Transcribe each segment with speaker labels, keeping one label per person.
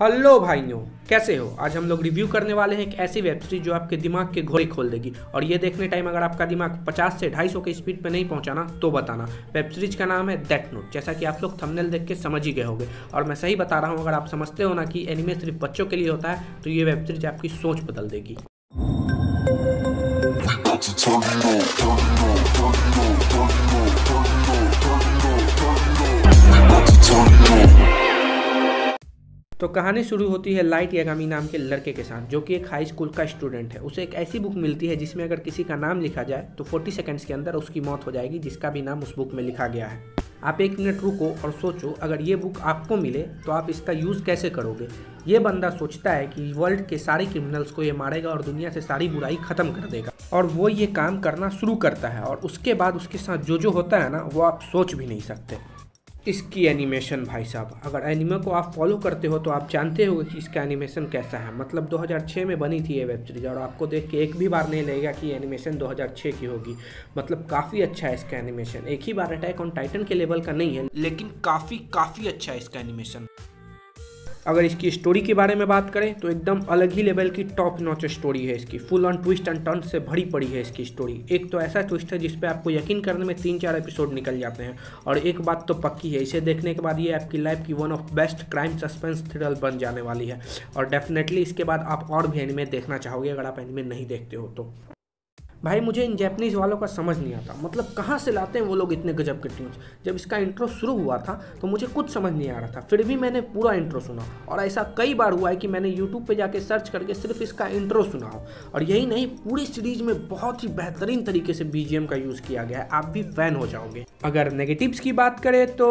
Speaker 1: Hello भाइयों, कैसे हो? आज हम लोग रिव्यू करने वाले हैं एक ऐसी वेब सीरीज़ जो आपके दिमाग के घोड़े खोल देगी। और ये देखने टाइम अगर आपका दिमाग 50 से 250 के स्पीड पे नहीं पहुँचा ना तो बताना। वेब सीरीज़ का नाम है डेथ नोट जैसा कि आप लोग थंबनेल देख के समझ ही गए होंगे। और मैं सही बता रहा हूँ, अगर आप समझते हो ना कि एनिमे सिर्फ़ बच्चों के लिए होता है तो ये वेब सीरीज़ आपकी सोच बदल देगी। तो कहानी शुरू होती है लाइट यागामी नाम के लड़के के साथ, जो कि एक हाई स्कूल का स्टूडेंट है। उसे एक ऐसी बुक मिलती है जिसमें अगर किसी का नाम लिखा जाए तो 40 सेकंड्स के अंदर उसकी मौत हो जाएगी, जिसका भी नाम उस बुक में लिखा गया है। आप एक मिनट रुको और सोचो, अगर ये बुक आपको मिले तो आप इसका यूज़ कैसे करोगे? ये बंदा सोचता है कि वर्ल्ड के सारे क्रिमिनल्स को ये मारेगा और दुनिया से सारी बुराई ख़त्म कर देगा। और वो ये काम करना शुरू करता है और उसके बाद उसके साथ जो जो होता है ना, वो आप सोच भी नहीं सकते। इसकी एनिमेशन भाई साहब, अगर एनिमे को आप फॉलो करते हो तो आप जानते हो कि इसका एनिमेशन कैसा है। मतलब 2006 में बनी थी ये वेब सीरीज़ और आपको देख के एक भी बार नहीं लगेगा कि एनिमेशन 2006 की होगी। मतलब काफ़ी अच्छा है इसका एनिमेशन एक ही बार अटैक ऑन टाइटन के लेवल का नहीं है, लेकिन काफ़ी काफ़ी अच्छा है इसका एनिमेशन अगर इसकी स्टोरी के बारे में बात करें तो एकदम अलग ही लेवल की टॉप नॉच स्टोरी है इसकी। Full on twist and turn से भरी पड़ी है इसकी स्टोरी एक तो ऐसा ट्विस्ट है जिसपे आपको यकीन करने में तीन चार एपिसोड निकल जाते हैं। और एक बात तो पक्की है, इसे देखने के बाद ये आपकी लाइफ की one of best crime suspense thrill बन जाने वाली है। और डेफिनेटली इसके बाद आप और भी एनिमे देखना चाहोगे, अगर आप एनिमे नहीं देखते हो तो। भाई मुझे इन जैपनीज़ वालों का समझ नहीं आता। मतलब कहाँ से लाते हैं वो लोग इतने गजब के ट्यून्स जब इसका इंट्रो शुरू हुआ था तो मुझे कुछ समझ नहीं आ रहा था। फिर भी मैंने पूरा इंट्रो सुना। और ऐसा कई बार हुआ है कि मैंने यूट्यूब पर जाके सर्च करके सिर्फ़ इसका इंट्रो सुना हो। और यही नहीं, पूरी सीरीज़ में बहुत ही बेहतरीन तरीके से बीजीएम का यूज़ किया गया है। आप भी फ़ैन हो जाओगे। अगर नेगेटिव्स की बात करें तो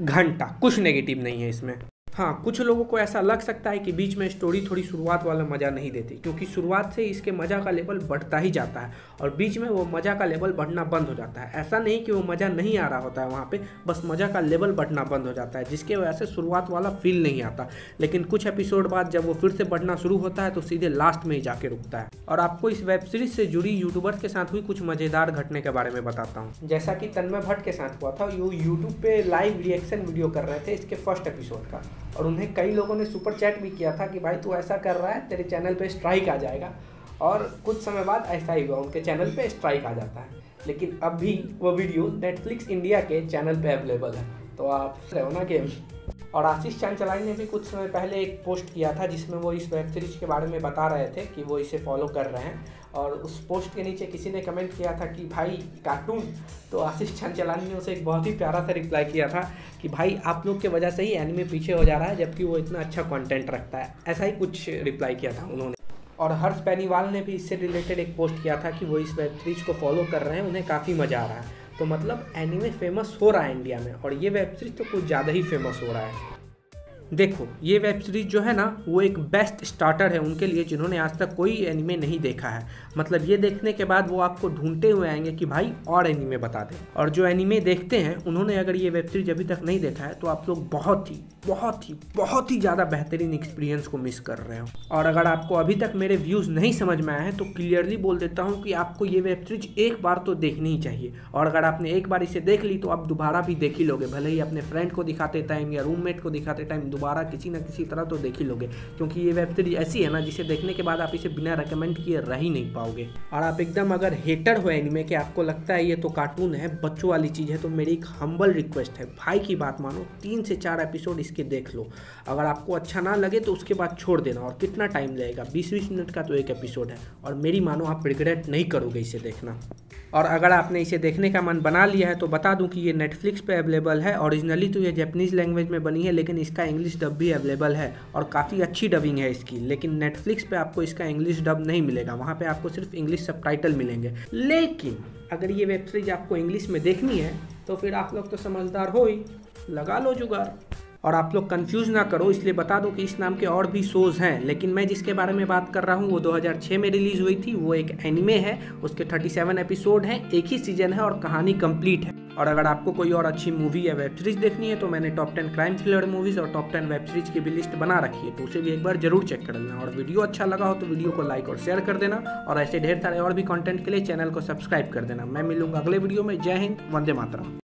Speaker 1: घंटा। कुछ नेगेटिव नहीं है इसमें। हाँ कुछ लोगों को ऐसा लग सकता है कि बीच में स्टोरी थोड़ी शुरुआत वाला मज़ा नहीं देती, क्योंकि शुरुआत से इसके मज़ा का लेवल बढ़ता ही जाता है और बीच में वो मज़ा का लेवल बढ़ना बंद हो जाता है। ऐसा नहीं कि वो मज़ा नहीं आ रहा होता है वहाँ पे, बस मज़ा का लेवल बढ़ना बंद हो जाता है, जिसके वजह से शुरुआत वाला फील नहीं आता। लेकिन कुछ एपिसोड बाद जब वो फिर से बढ़ना शुरू होता है तो सीधे लास्ट में ही जाके रुकता है। और आपको इस वेब सीरीज़ से जुड़ी यूट्यूबर्स के साथ हुई कुछ मज़ेदार घटने के बारे में बताता हूँ। जैसा कि तन्मय भट्ट के साथ हुआ था, वो यूट्यूब पर लाइव रिएक्शन वीडियो कर रहे थे, इसके फ़र्स्ट एपिसोड का। और उन्हें कई लोगों ने सुपर चैट भी किया था कि भाई तू ऐसा कर रहा है, तेरे चैनल पे स्ट्राइक आ जाएगा। और कुछ समय बाद ऐसा ही हुआ, उनके चैनल पे स्ट्राइक आ जाता है। लेकिन अब भी वो वीडियो नेटफ्लिक्स इंडिया के चैनल पे अवेलेबल है। तो आप रहो ना कि और आशीष चांचलाई ने भी कुछ समय पहले एक पोस्ट किया था जिसमें वो इस वेब सीरीज़ के बारे में बता रहे थे कि वो इसे फॉलो कर रहे हैं। और उस पोस्ट के नीचे किसी ने कमेंट किया था कि, भाई कार्टून तो आशीष चांचलानी ने उसे एक बहुत ही प्यारा सा रिप्लाई किया था कि, भाई, आप लोग के वजह से ही एनिमे पीछे हो जा रहा है, जबकि वो इतना अच्छा कॉन्टेंट रखता है। ऐसा ही कुछ रिप्लाई किया था उन्होंने। और हर्ष बेनीवाल ने भी इससे रिलेटेड एक पोस्ट किया था कि वो इस वेब सीरीज़ को फॉलो कर रहे हैं, उन्हें काफ़ी मज़ा आ रहा है। तो मतलब एनिमे फ़ेमस हो रहा है इंडिया में। और ये वेब सीरीज़ तो कुछ ज़्यादा ही फ़ेमस हो रहा है। देखो, ये वेब सीरीज़ जो है ना, वो एक बेस्ट स्टार्टर है उनके लिए जिन्होंने आज तक कोई एनिमे नहीं देखा है। मतलब ये देखने के बाद वो आपको ढूंढते हुए आएँगे कि भाई और एनिमे बता दें। और जो एनिमे देखते हैं, उन्होंने अगर ये वेब सीरीज़ अभी तक नहीं देखा है तो आप लोग बहुत ही बहुत ही बहुत ही ज़्यादा बेहतरीन एक्सपीरियंस को मिस कर रहे हो। और अगर आपको अभी तक मेरे व्यूज़ नहीं समझ में आए हैं तो क्लियरली बोल देता हूँ कि आपको ये वेब सीरीज़ एक बार तो देखनी ही चाहिए। और अगर आपने एक बार इसे देख ली तो आप दोबारा भी देख ही लोगे। भले ही अपने फ्रेंड को दिखाते टाइम या रूममेट को दिखाते टाइम दोबारा किसी ना किसी तरह तो देख ही लोगे, क्योंकि ये वेब सीरीज़ ऐसी है ना, जिसे देखने के बाद आप इसे बिना रिकमेंड किए रह ही नहीं पाओगे। और आप एकदम अगर हेटर हो एनिमे के, आपको लगता है ये तो कार्टून है, बच्चों वाली चीज़ है तो मेरी एक हम्बल रिक्वेस्ट है, भाई की बात मानो, तीन से चार एपिसोड इसके देख लो। अगर आपको अच्छा ना लगे तो उसके बाद छोड़ देना, और कितना टाइम लगेगा बीस बीस मिनट का तो एक एपिसोड है, और मेरी मानो आप रिग्रेट नहीं करोगे इसे देखना। और अगर आपने इसे देखने का मन बना लिया है तो बता दूँ कि ये नेटफ्लिक्स पे अवेलेबल है ओरिजिनली तो ये जैपनीज़ लैंग्वेज में बनी है, लेकिन इसका इंग्लिश डब भी अवेलेबल है और काफ़ी अच्छी डबिंग है इसकी, लेकिन नेटफ्लिक्स पे आपको इसका इंग्लिश डब नहीं मिलेगा। वहाँ पे आपको सिर्फ़ इंग्लिश सब मिलेंगे। लेकिन अगर ये वेब सीरीज़ आपको इंग्लिश में देखनी है तो फिर आप लोग तो समझदार हो ही। लगा लो जुगाड़। और आप लोग कंफ्यूज ना करो, इसलिए बता दो कि इस नाम के और भी शोज़ हैं। लेकिन मैं जिसके बारे में बात कर रहा हूँ, वो 2006 में रिलीज़ हुई थी, वो एक एनिमे है, उसके 37 एपिसोड हैं, एक ही सीज़न है और कहानी कंप्लीट है। और अगर आपको कोई और अच्छी मूवी या वेब सीरीज़ देखनी है तो मैंने top ten crime thriller movies और टॉप टेन वेब सीरीज़ की भी लिस्ट बना रखी है तो उसे भी एक बार ज़रूर चेक कर लेना। और वीडियो अच्छा लगा हो तो वीडियो को लाइक और शेयर कर देना और ऐसे ढेर सारे और भी कॉन्टेंट के लिए चैनल को सब्सक्राइब कर देना। मैं मिलूँगा अगले वीडियो में। जय हिंद, वंदे मातरम।